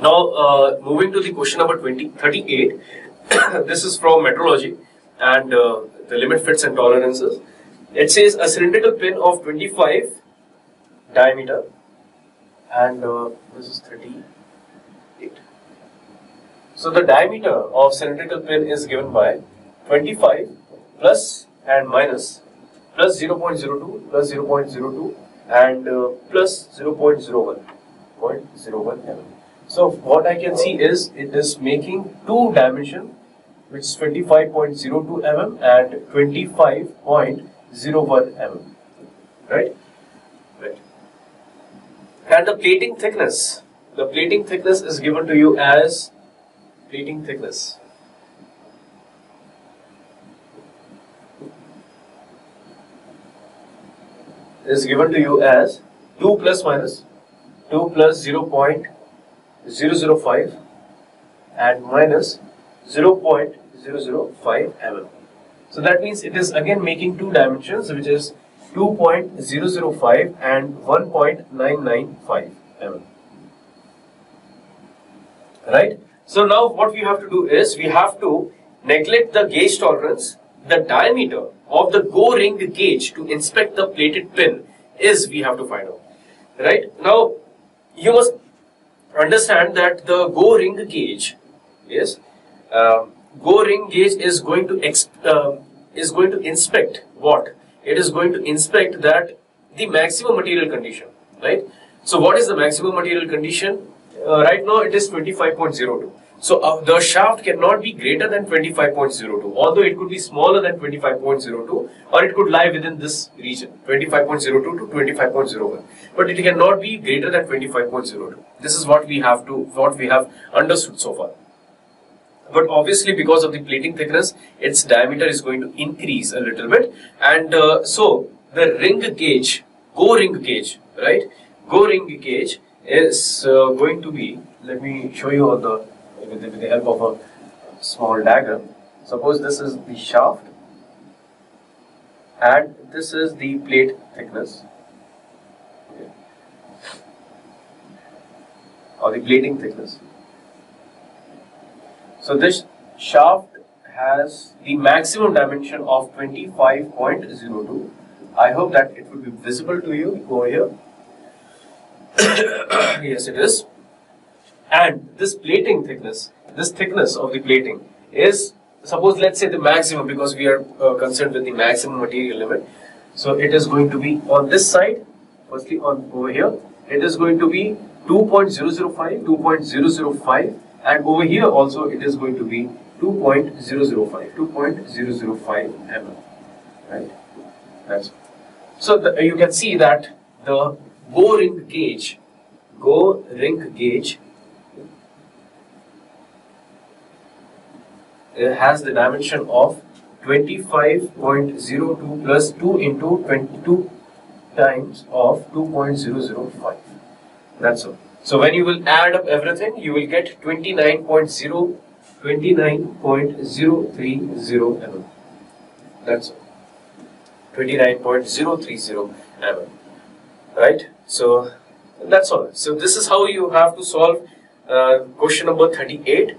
Now, uh, moving to the question number 20, 38. this is from metrology and uh, the limit fits and tolerances. It says a cylindrical pin of 25 diameter and uh, this is 38. So the diameter of cylindrical pin is given by 25 plus and minus plus 0.02 plus 0.02 and uh, plus 0.01 0.01 mm. So what I can see is it is making two dimension which is 25.02 mm and 25.01 mm. Right? Right. And the plating thickness, the plating thickness is given to you as plating thickness. is given to you as 2 plus minus 2 plus 0.005 and minus 0.005 mm. So that means it is again making two dimensions which is 2.005 and 1.995 mm. Right? So now what we have to do is we have to neglect the gauge tolerance, the diameter of the go ring gauge to inspect the plated pin is we have to find out. Right? Now you must understand that the go ring gauge yes uh, go ring gauge is going to uh, is going to inspect what? It is going to inspect that the maximum material condition right? So what is the maximum material condition? Uh, right now it is 25.02 so uh, the shaft cannot be greater than 25.02 although it could be smaller than 25.02 or it could lie within this region 25.02 to 25.01 but it cannot be greater than 25.02 this is what we have to what we have understood so far. But obviously because of the plating thickness its diameter is going to increase a little bit. And uh, so the ring gauge go ring gauge right? Go ring gauge is uh, going to be let me show you on the with the, with the help of a small diagram. Suppose this is the shaft and this is the plate thickness or the plating thickness. So this shaft has the maximum dimension of 25.02. I hope that it will be visible to you over here. yes, it is and this plating thickness, this thickness of the plating is suppose let's say the maximum because we are uh, concerned with the maximum material limit. So it is going to be on this side, firstly on over here, it is going to be 2.005, 2.005 and over here also it is going to be 2.005, 2.005 mm, right? That's so the, you can see that the go ring gauge, go ring gauge has the dimension of 25.02 plus 2 into 22 times of 2.005. That's all. So when you will add up everything, you will get 29.0 29.030 mm. That's all. 29.030 mm. Right? So that's all. So this is how you have to solve uh, question number 38